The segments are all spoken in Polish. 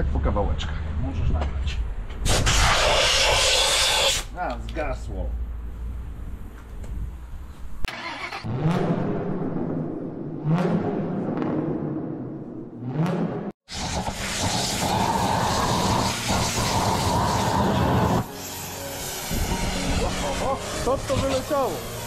Tak po kawałeczkach. Możesz nagrać. A, zgasło. O, co to wyleciało?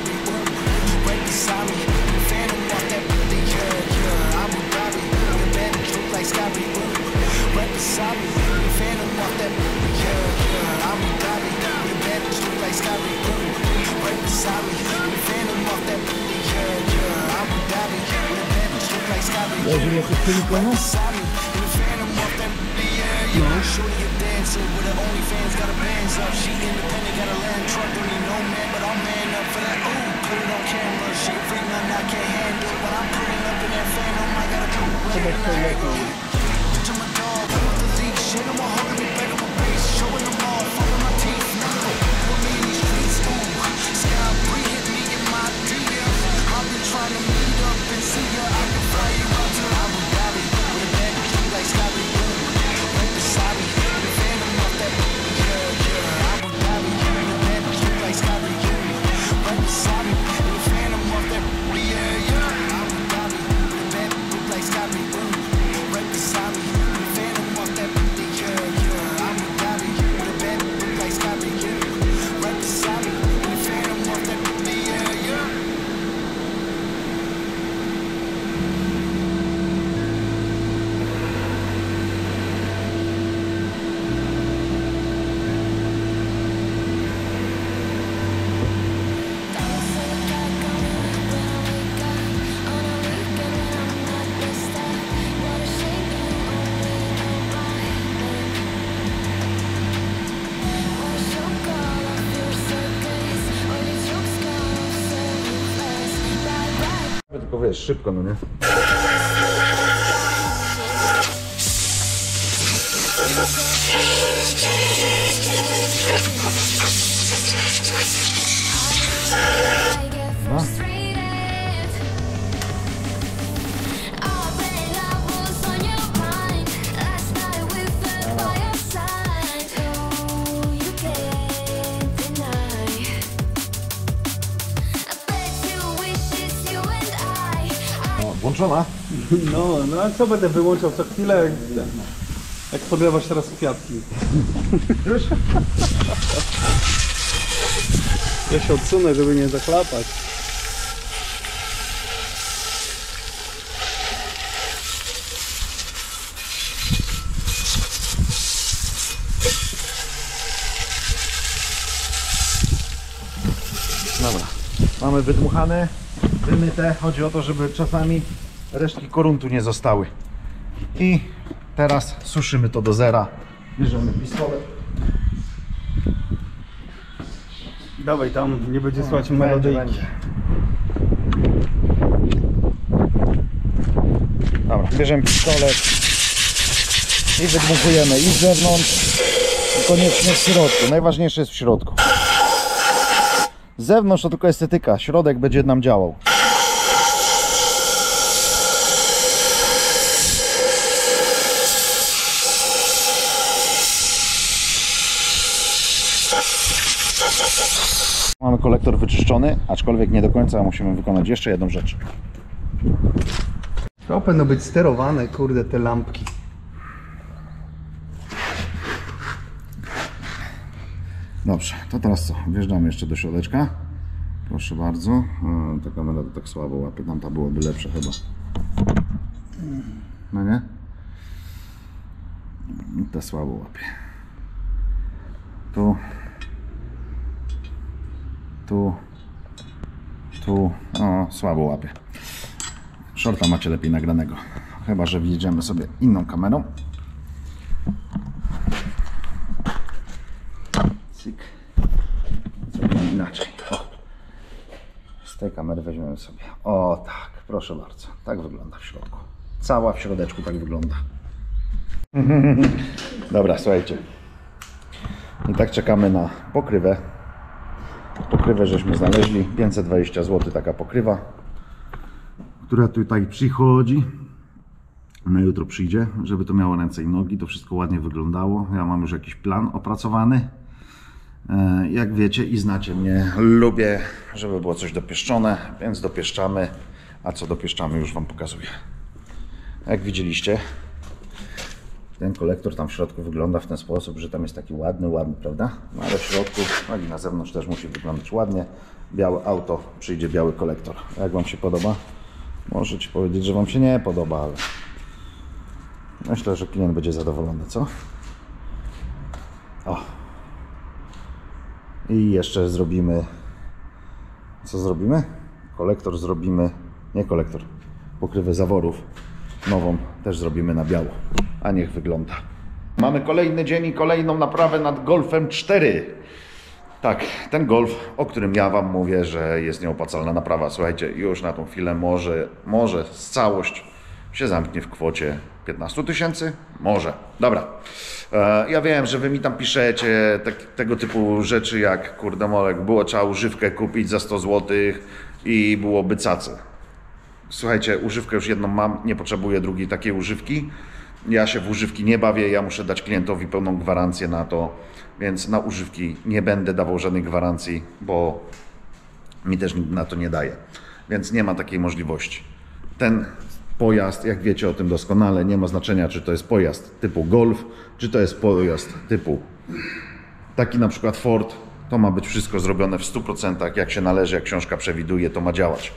Look like Skybree, ooh, right beside me. The phantom off that really, yeah, yeah. I'm with Bobby, the bad look like Skybree, right beside me. The phantom off that really, yeah, yeah. I'm with Bobby, the bad look like Skybree, right beside me. The phantom off that really, yeah, yeah. I'm with Bobby, the bad look like Skybree, ooh, Leży jakieś silikonu? beside me. The phantom off that really, yeah, yeah. Shorty a dancer with her OnlyFans, got her bands up. She independent, got a land truck, don't need no man, but I'm man up for that. Ooh, put it on camera. She a freak, nothing I can't handle. But I'm putting up in that phantom, oh I gotta it. Chyba to lepiej. To my dog, I'm with the league shit. I'm a holding me back up a base, showing them all, fucking my teeth. Nothing. Put me in these streets, ooh. Sky Bree hit me in my DM. I've been trying to meet up and see ya. I can wiesz, szybko, no nie? No, no a co będę wyłączał co chwilę, jak, jak podlewasz teraz kwiatki. Ja się odsunę, żeby nie zaklapać. Dobra. Mamy wydmuchane, wymyte. Chodzi o to, żeby czasami resztki koruntu nie zostały. I teraz suszymy to do zera. Bierzemy pistolet. Dawaj tam, nie będzie słychać melodyjki. będzie. Dobra, bierzemy pistolet i wydmuchujemy i z zewnątrz, i koniecznie w środku. Najważniejsze jest w środku. Z zewnątrz to tylko estetyka, środek będzie nam działał. Mamy kolektor wyczyszczony, aczkolwiek nie do końca musimy wykonać jeszcze jedną rzecz. To powinno być sterowane, kurde, te lampki. Dobrze, to teraz co? Wjeżdżamy jeszcze do środeczka. Proszę bardzo. E, Ta kamera to tak słabo łapie, tamta byłoby lepsza chyba. No nie? Ta słabo łapie. Tu. Tu. Tu. O, słabo łapie. Shorta macie lepiej nagranego. Chyba, że wjedziemy sobie inną kamerą. Cyk. Inaczej. O. Z tej kamery weźmiemy sobie. O tak, proszę bardzo. Tak wygląda w środku. Cała w środeczku tak wygląda. Dobra, słuchajcie. I tak czekamy na pokrywę. Pokrywę żeśmy znaleźli. 520 zł taka pokrywa, która tutaj przychodzi. Na jutro przyjdzie, żeby to miało ręce i nogi, to wszystko ładnie wyglądało. Ja mam już jakiś plan opracowany. E, Jak wiecie i znacie mnie, lubię, żeby było coś dopieszczone, więc dopieszczamy. A co dopieszczamy, już Wam pokazuję. Jak widzieliście, ten kolektor tam w środku wygląda w ten sposób, że tam jest taki ładny, ładny, prawda? No ale w środku, no i na zewnątrz też musi wyglądać ładnie. Białe auto, przyjdzie biały kolektor. Jak Wam się podoba? Możecie powiedzieć, że Wam się nie podoba, ale myślę, że klient będzie zadowolony, co? O, i jeszcze zrobimy. Co zrobimy? Kolektor zrobimy. Nie kolektor. Pokrywę zaworów. Nową też zrobimy na biało. A niech wygląda. Mamy kolejny dzień i kolejną naprawę nad Golfem 4. Tak, ten Golf, o którym ja Wam mówię, że jest nieopłacalna naprawa. Słuchajcie, już na tą chwilę może, może z całość się zamknie w kwocie 15 tysięcy? Może. Dobra. E, Ja wiem, że Wy mi tam piszecie tak, tego typu rzeczy jak, kurde molek, było trzeba używkę kupić za 100 zł i byłoby cacy. Słuchajcie, używkę już jedną mam, nie potrzebuję drugiej takiej używki. Ja się w używki nie bawię, ja muszę dać klientowi pełną gwarancję na to, więc na używki nie będę dawał żadnej gwarancji, bo mi też na to nie daje. Więc nie ma takiej możliwości. Ten pojazd, jak wiecie o tym doskonale, nie ma znaczenia, czy to jest pojazd typu Golf, czy to jest pojazd typu taki na przykład Ford, to ma być wszystko zrobione w 100%, jak się należy, jak książka przewiduje, to ma działać.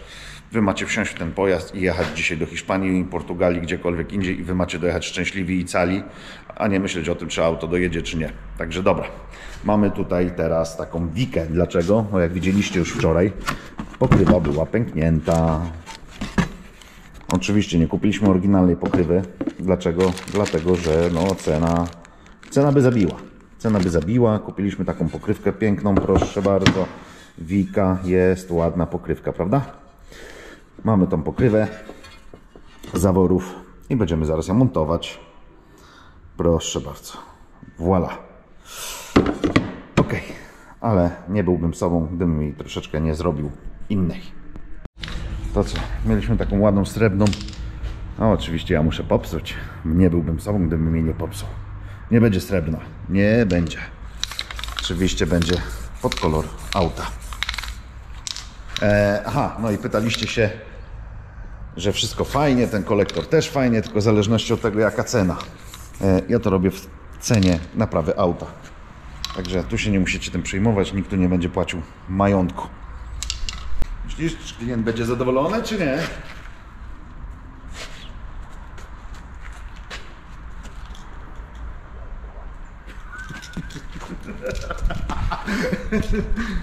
Wy macie wsiąść w ten pojazd i jechać dzisiaj do Hiszpanii, Portugalii, gdziekolwiek indziej i wy macie dojechać szczęśliwi i cali, a nie myśleć o tym, czy auto dojedzie, czy nie. Także dobra, mamy tutaj teraz taką wikę. Dlaczego? Bo jak widzieliście już wczoraj, pokrywa była pęknięta. Oczywiście nie kupiliśmy oryginalnej pokrywy. Dlaczego? Dlatego, że no, cena, cena by zabiła. Cena by zabiła. Kupiliśmy taką pokrywkę piękną, proszę bardzo. Wika jest ładna pokrywka, prawda? Mamy tą pokrywę zaworów i będziemy zaraz ją montować. Proszę bardzo. Voila. Ok, ale nie byłbym sobą, gdybym jej troszeczkę nie zrobił innej. To co, mieliśmy taką ładną srebrną. No oczywiście ja muszę popsuć. Nie byłbym sobą, gdybym jej nie popsuł. Nie będzie srebrna. Nie będzie. Oczywiście będzie pod kolor auta. E, aha, no i pytaliście się, że wszystko fajnie, ten kolektor też fajnie, tylko w zależności od tego jaka cena. E, ja to robię w cenie naprawy auta. Także tu się nie musicie tym przejmować, nikt tu nie będzie płacił majątku. Myślisz, czy klient będzie zadowolony, czy nie?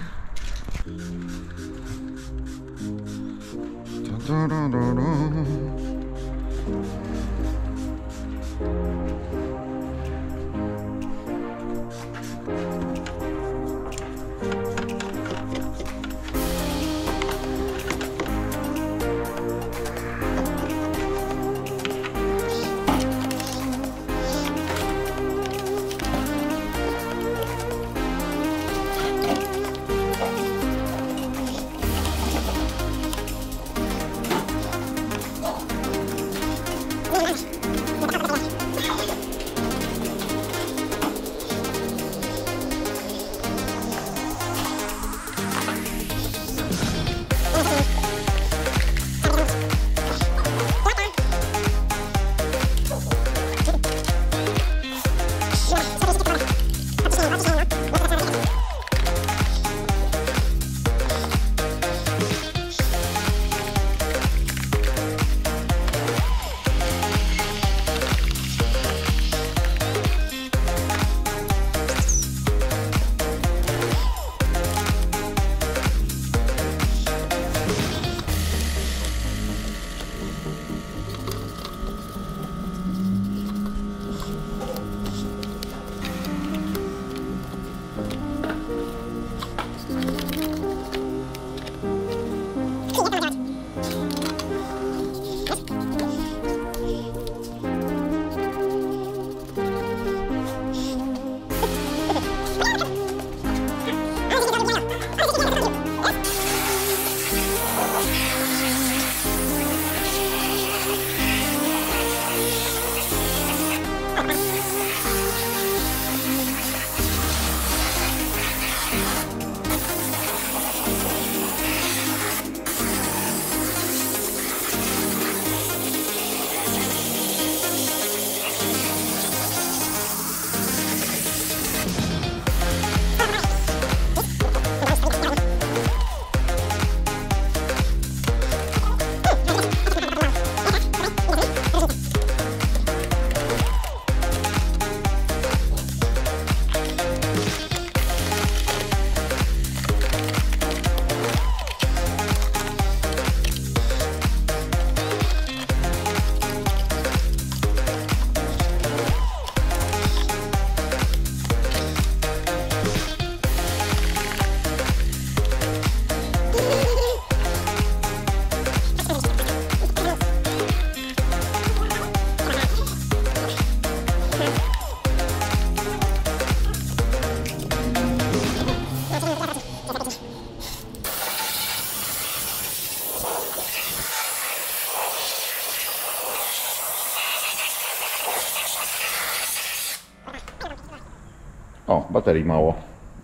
baterii mało.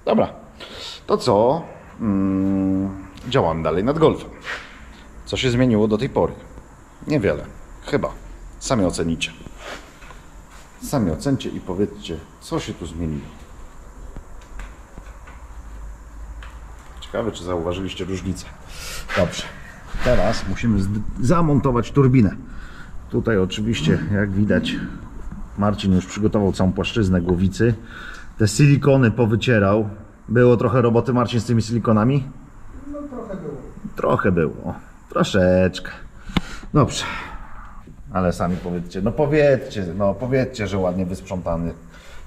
Dobra. To co? Mm, działamy dalej nad golfem. Co się zmieniło do tej pory? Niewiele. Chyba. Sami ocenicie. Sami ocencie i powiedzcie, co się tu zmieniło. Ciekawe, czy zauważyliście różnicę. Dobrze. Teraz musimy zamontować turbinę. Tutaj oczywiście, jak widać, Marcin już przygotował całą płaszczyznę głowicy. Te silikony powycierał. Było trochę roboty, Marcin, z tymi silikonami? No trochę było. Trochę było. Troszeczkę. Dobrze. Ale sami powiedzcie, no powiedzcie, no powiedzcie, że ładnie wysprzątany.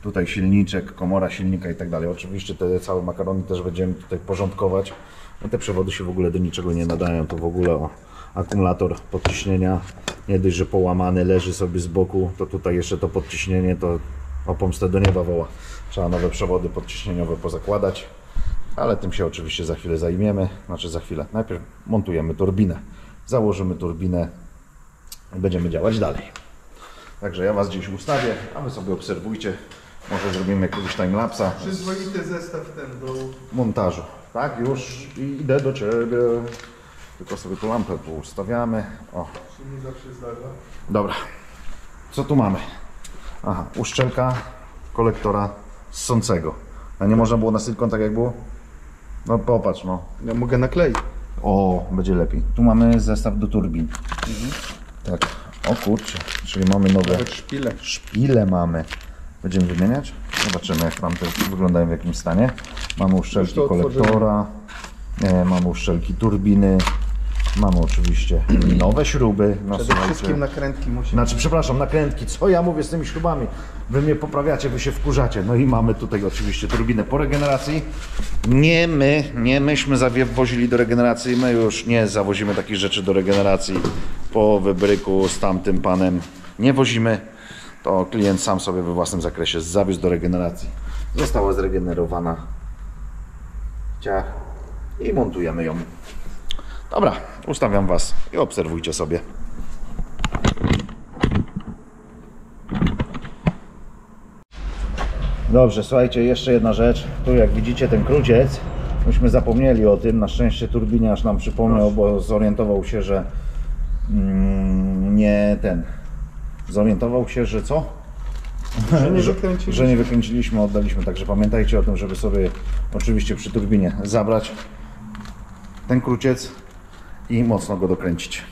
Tutaj silniczek, komora silnika i tak dalej. Oczywiście te całe makarony też będziemy tutaj porządkować. No te przewody się w ogóle do niczego nie nadają, to w ogóle o, akumulator podciśnienia nie dość, że połamany leży sobie z boku, to tutaj jeszcze to podciśnienie to o pomstę do nieba woła. Trzeba nowe przewody podciśnieniowe pozakładać, ale tym się oczywiście za chwilę zajmiemy. Znaczy za chwilę. Najpierw montujemy turbinę. Założymy turbinę i będziemy działać dalej. Także ja Was gdzieś ustawię, a Wy sobie obserwujcie. Może zrobimy jakiegoś timelapsa Przyzwoity zestaw ten do... montażu. Tak, już idę do Ciebie. Tylko sobie tu lampę poustawiamy. O, się mi zawsze zdarza. dobra. Co tu mamy? Aha, uszczelka kolektora ssącego. A nie można było na silikon tak jak było? No popatrz, no. Ja mogę nakleić. O, będzie lepiej. Tu mamy zestaw do turbin. Tak. O kurczę, czyli mamy nowe Nawet szpile. szpile mamy. Będziemy wymieniać? Zobaczymy jak tam te wyglądają w jakim stanie. Mamy uszczelki kolektora, e, mamy uszczelki turbiny, mamy oczywiście nowe śruby. No, Przede słuchajcie. wszystkim nakrętki musi Znaczy, przepraszam, nakrętki. Co ja mówię z tymi śrubami? Wy mnie poprawiacie, wy się wkurzacie. No i mamy tutaj oczywiście turbinę po regeneracji. Nie my, nie myśmy zawozili do regeneracji. My już nie zawozimy takich rzeczy do regeneracji. Po wybryku z tamtym panem nie wozimy. To klient sam sobie we własnym zakresie zawiózł do regeneracji. Została zregenerowana. Ciach. I montujemy ją. Dobra, ustawiam Was i obserwujcie sobie. Dobrze, słuchajcie, jeszcze jedna rzecz. Tu jak widzicie ten kruciec, myśmy zapomnieli o tym. Na szczęście turbiniarz nam przypomniał, bo zorientował się, że mm, nie ten. Zorientował się, że co? Że nie wykręciliśmy. Że nie wykręciliśmy, oddaliśmy. Także pamiętajcie o tym, żeby sobie oczywiście przy turbinie zabrać ten kruciec i mocno go dokręcić.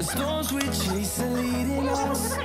Storms we chase are leading us,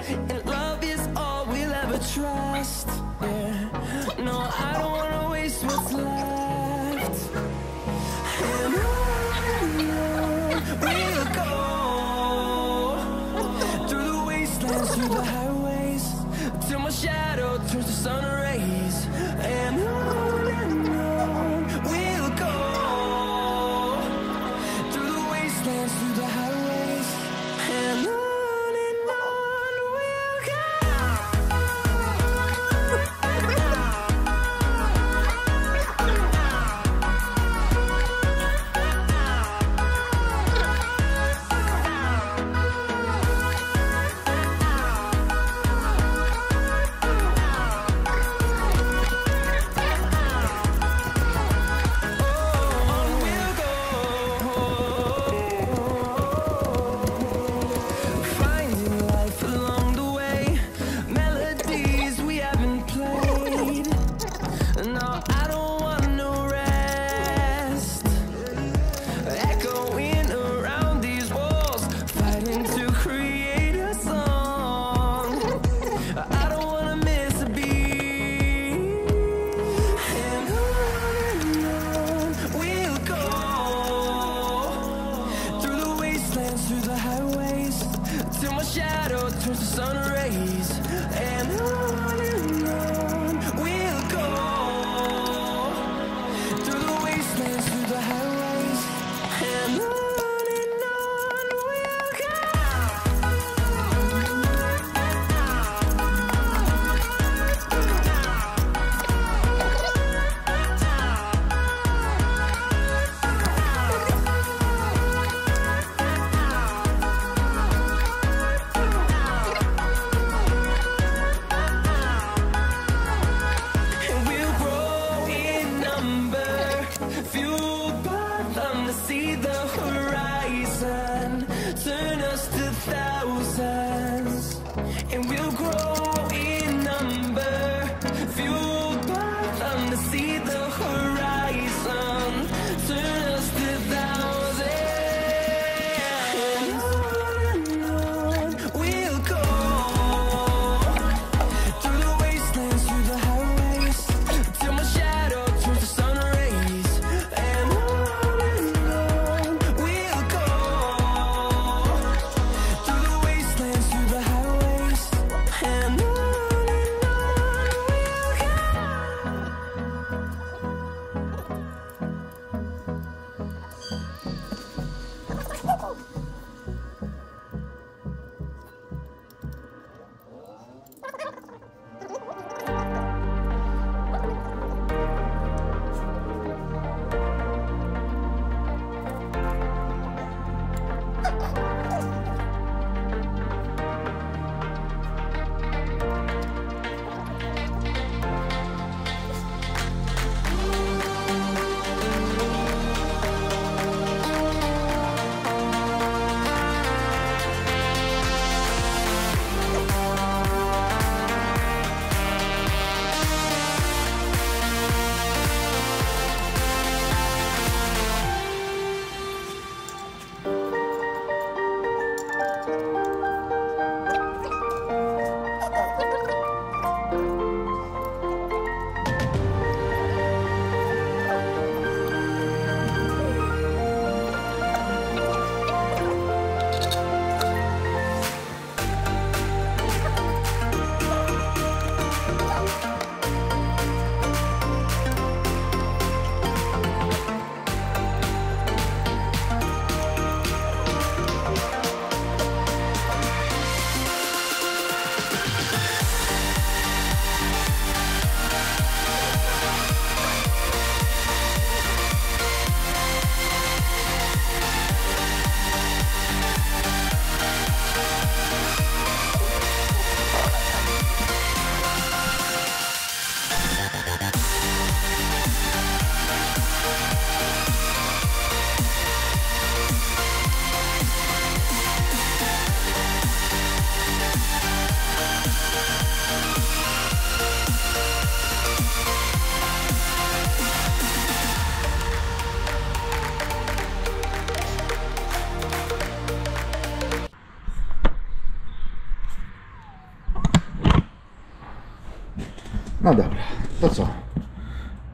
No dobra, to co?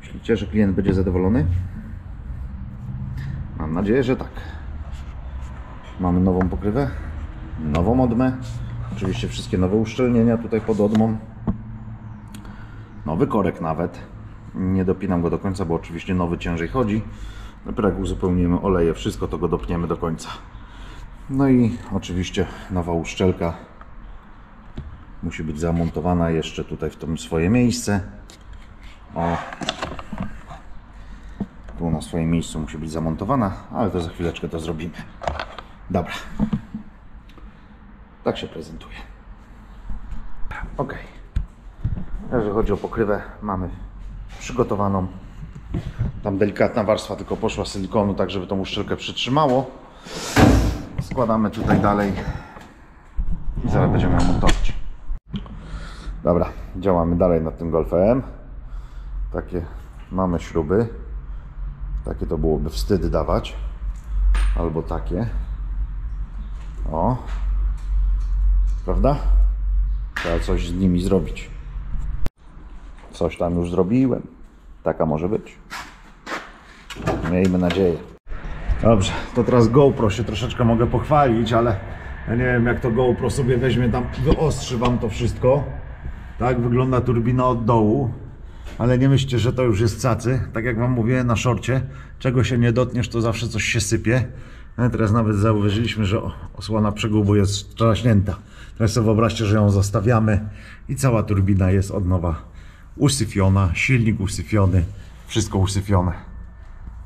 Myślicie, że klient będzie zadowolony? Mam nadzieję, że tak. Mamy nową pokrywę, nową odmę. Oczywiście wszystkie nowe uszczelnienia tutaj pod odmą. Nowy korek nawet. Nie dopinam go do końca, bo oczywiście nowy ciężej chodzi. Dopiero jak uzupełnimy oleje, wszystko to go dopniemy do końca. No i oczywiście nowa uszczelka musi być zamontowana jeszcze tutaj w to swoje miejsce. O, tu na swoim miejscu musi być zamontowana, ale to za chwileczkę to zrobimy. Dobra. Tak się prezentuje. Ok. Jeżeli chodzi o pokrywę, mamy przygotowaną. Tam delikatna warstwa tylko poszła silikonu, tak żeby tą uszczelkę przytrzymało. Składamy tutaj dalej i zaraz będziemy montować. Dobra, działamy dalej nad tym Golfem. Takie mamy śruby. Takie to byłoby wstyd dawać. Albo takie. O. Prawda? Trzeba coś z nimi zrobić. Coś tam już zrobiłem. Taka może być. Miejmy nadzieję. Dobrze, to teraz GoPro się troszeczkę mogę pochwalić, ale ja nie wiem jak to GoPro sobie weźmie tam, wyostrzy Wam to wszystko. Tak wygląda turbina od dołu, ale nie myślcie, że to już jest cacy. Tak jak Wam mówiłem na szorcie, czego się nie dotniesz, to zawsze coś się sypie. No, teraz nawet zauważyliśmy, że osłona przegubu jest trzaśnięta. Teraz sobie wyobraźcie, że ją zostawiamy i cała turbina jest od nowa usyfiona, silnik usyfiony, wszystko usyfione.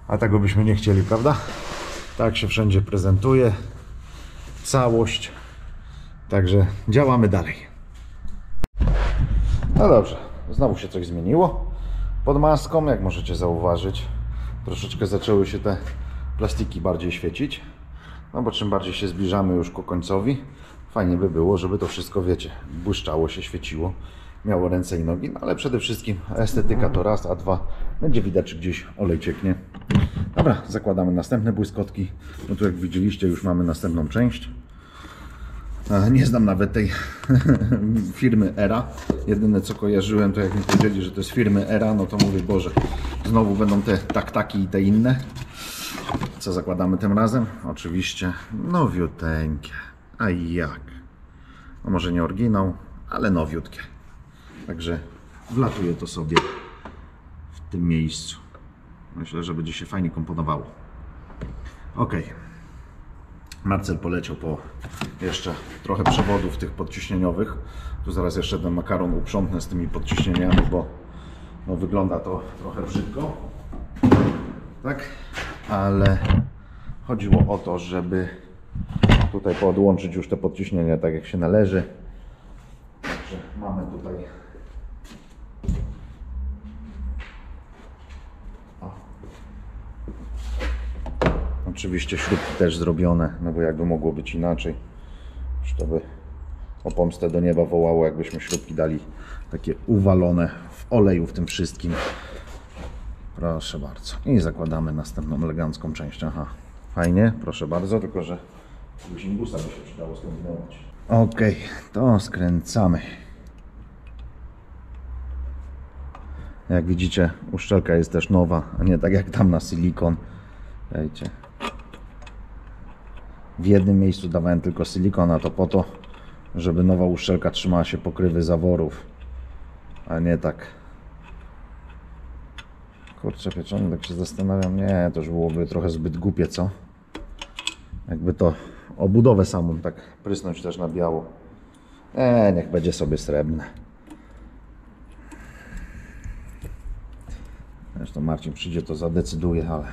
A tego byśmy nie chcieli, prawda? Tak się wszędzie prezentuje. Całość. Także działamy dalej. No dobrze, znowu się coś zmieniło. Pod maską, jak możecie zauważyć, troszeczkę zaczęły się te plastiki bardziej świecić. No bo czym bardziej się zbliżamy już ku końcowi, fajnie by było, żeby to wszystko, wiecie, błyszczało się, świeciło, miało ręce i nogi, no ale przede wszystkim estetyka to raz, a dwa, będzie widać, czy gdzieś olej cieknie. Dobra, zakładamy następne błyskotki. No tu jak widzieliście, już mamy następną część. Nie znam nawet tej firmy Era. Jedyne co kojarzyłem, to jak mi powiedzieli, że to jest firmy Era, no to mówię, Boże, znowu będą te taktaki i te inne. Co zakładamy tym razem? Oczywiście nowiuteńkie. A jak? No może nie oryginał, ale nowiutkie. Także wlatuje to sobie w tym miejscu. Myślę, że będzie się fajnie komponowało. Ok. Marcel poleciał po jeszcze trochę przewodów tych podciśnieniowych. Tu zaraz jeszcze ten makaron uprzątnę z tymi podciśnieniami, bo no, wygląda to trochę brzydko. Tak? Ale chodziło o to, żeby tutaj podłączyć już te podciśnienia tak jak się należy. Także mamy tutaj Oczywiście śrubki też zrobione, no bo jakby mogło być inaczej. Już to by o pomstę do nieba wołało, jakbyśmy śrubki dali takie uwalone w oleju w tym wszystkim. Proszę bardzo. I zakładamy następną elegancką część. Aha, fajnie, proszę bardzo, tylko że imbusa by się przydało skombinować. Ok, to skręcamy. Jak widzicie, uszczelka jest też nowa, a nie tak jak tam na silikon. Dajcie. W jednym miejscu dawałem tylko silikon, a to po to, żeby nowa uszczelka trzymała się pokrywy zaworów, a nie tak. Kurczę pieczony, tak się zastanawiam, nie, to już byłoby trochę zbyt głupie, co? Jakby to obudowę samą tak prysnąć też na biało. E, niech będzie sobie srebrne. Zresztą Marcin przyjdzie, to zadecyduje, ale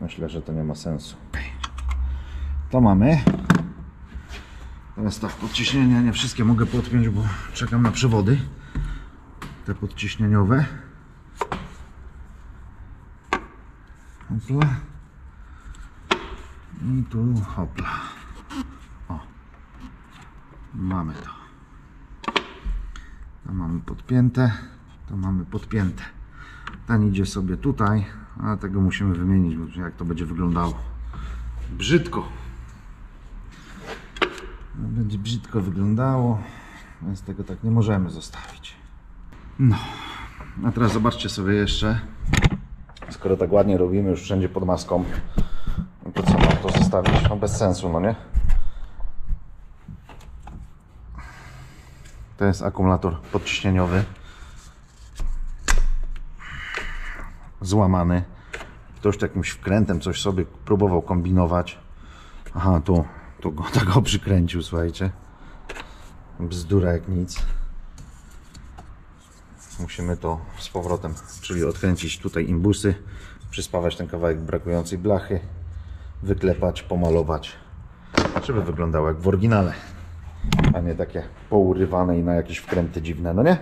myślę, że to nie ma sensu. To mamy. Teraz tak, podciśnienia nie wszystkie mogę podpiąć, bo czekam na przewody. Te podciśnieniowe. Hopla. I tu hopla. O. Mamy to. To mamy podpięte. To mamy podpięte. Ten idzie sobie tutaj, ale tego musimy wymienić, bo jak to będzie wyglądało. Brzydko. Będzie brzydko wyglądało, więc tego tak nie możemy zostawić. No, a teraz zobaczcie sobie jeszcze, skoro tak ładnie robimy już wszędzie pod maską, to co mam to zostawić? No bez sensu, no nie? To jest akumulator podciśnieniowy. Złamany. Ktoś jakimś wkrętem coś sobie próbował kombinować. Aha, tu, tu go, tak go przykręcił, słuchajcie. Bzdura jak nic. Musimy to z powrotem, czyli odkręcić tutaj imbusy, przyspawać ten kawałek brakującej blachy, wyklepać, pomalować, żeby wyglądało jak w oryginale, a nie takie pourywane i na jakieś wkręty dziwne, no nie?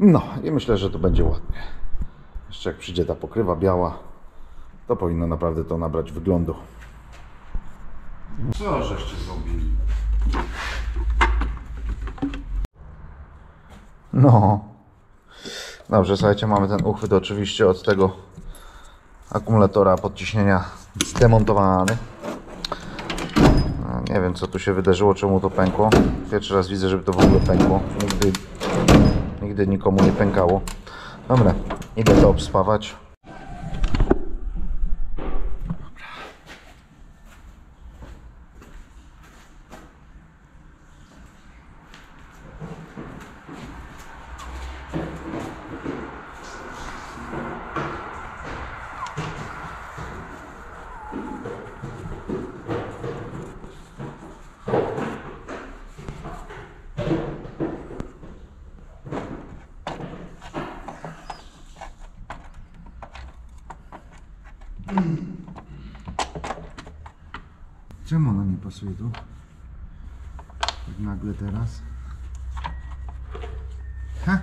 No i myślę, że to będzie ładnie. Jeszcze jak przyjdzie ta pokrywa biała, to powinno naprawdę to nabrać wyglądu. Co żeście zrobili? No. Dobrze, słuchajcie, mamy ten uchwyt oczywiście od tego akumulatora podciśnienia zdemontowany. Nie wiem co tu się wydarzyło, czemu to pękło. Pierwszy raz widzę, żeby to w ogóle pękło. Nigdy, nigdy nikomu nie pękało. Dobra, idę to obspawać. Czemu ona nie pasuje tu? Tak nagle teraz. Ha?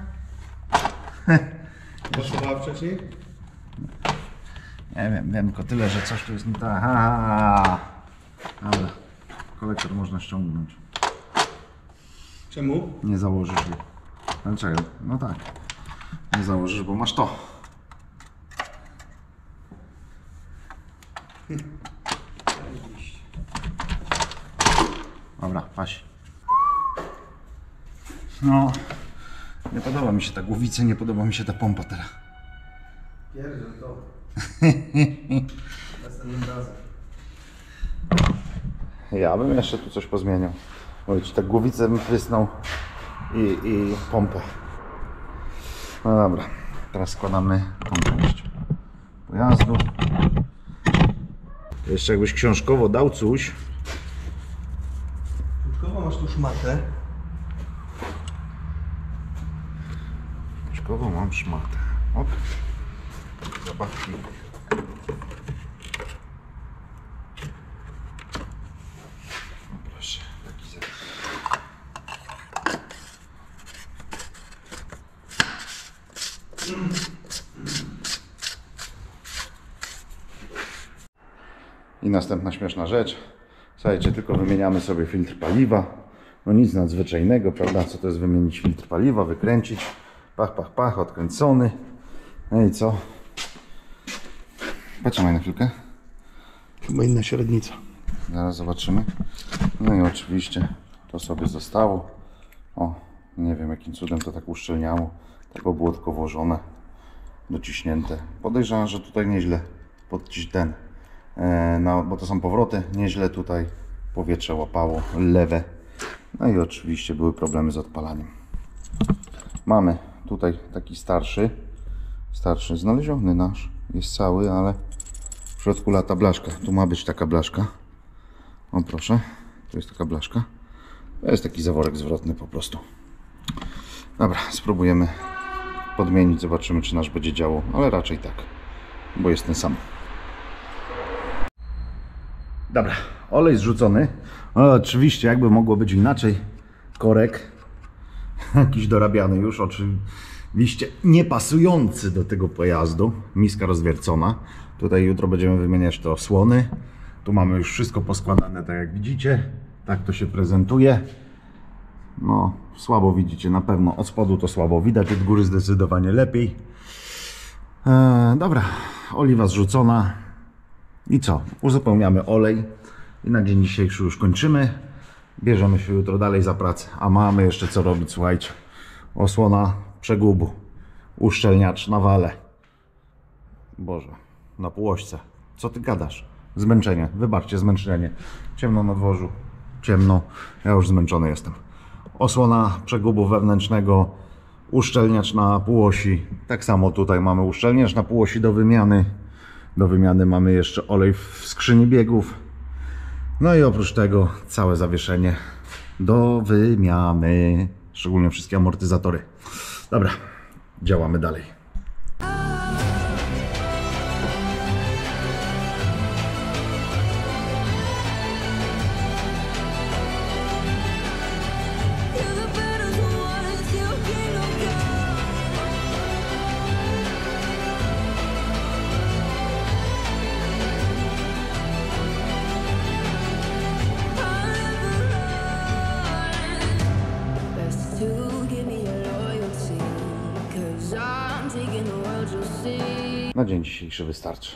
Pasowała wcześniej? Nie wiem, wiem tylko tyle, że coś tu jest nie tak. Ha! Dobra, kolektor można ściągnąć. Czemu? Nie założysz go. Dlaczego? No tak. Nie założysz, bo masz to. Dobra, paś. No, nie podoba mi się ta głowica, nie podoba mi się ta pompa teraz. Pierdziel to. Następnym razem. Ja bym jeszcze tu coś pozmieniał. Mówię ci, tak głowicę bym prysnął i, i pompę. No dobra, teraz składamy tą część pojazdu. Jeszcze jakbyś książkowo dał coś, Krótkowo masz tu szmatę. książkowo mam szmatę. Op. No proszę, taki. I następna śmieszna rzecz. Słuchajcie, tylko wymieniamy sobie filtr paliwa. No nic nadzwyczajnego, prawda? Co to jest wymienić filtr paliwa, wykręcić. Pach, pach, pach, odkręcony. No i co? Patrzmy na chwilkę. Chyba inna średnica. Zaraz zobaczymy. No i oczywiście to sobie zostało. O, nie wiem jakim cudem to tak uszczelniało. Tego było tylko włożone, dociśnięte. Podejrzewam, że tutaj nieźle podciś ten, e, no, bo to są powroty, nieźle tutaj powietrze łapało, lewe. No i oczywiście były problemy z odpalaniem. Mamy tutaj taki starszy, starszy znaleziony nasz, jest cały, ale w środku lata blaszka. Tu ma być taka blaszka. O proszę, tu jest taka blaszka. To jest taki zaworek zwrotny po prostu. Dobra, spróbujemy podmienić, zobaczymy czy nasz będzie działał, ale raczej tak, bo jest ten sam. Dobra, olej zrzucony. O, oczywiście, jakby mogło być inaczej, korek jakiś dorabiany już, oczywiście niepasujący do tego pojazdu, miska rozwiercona. Tutaj jutro będziemy wymieniać te osłony. Tu mamy już wszystko poskładane, tak jak widzicie. Tak to się prezentuje. No, słabo widzicie na pewno. Od spodu to słabo widać, od góry zdecydowanie lepiej. E, dobra, oliwa zrzucona. I co? Uzupełniamy olej i na dzień dzisiejszy już kończymy. Bierzemy się jutro dalej za pracę, a mamy jeszcze co robić, słuchajcie. Osłona przegubu. Uszczelniacz na wale. Boże, na półośce. Co ty gadasz? Zmęczenie. Wybaczcie, zmęczenie. Ciemno na dworzu. Ciemno. Ja już zmęczony jestem. Osłona przegubu wewnętrznego. Uszczelniacz na półosi. Tak samo tutaj mamy uszczelniacz na półosi do wymiany. Do wymiany mamy jeszcze olej w skrzyni biegów. No i oprócz tego całe zawieszenie do wymiany. Szczególnie wszystkie amortyzatory. Dobra, działamy dalej. Dzisiejszy wystarczy.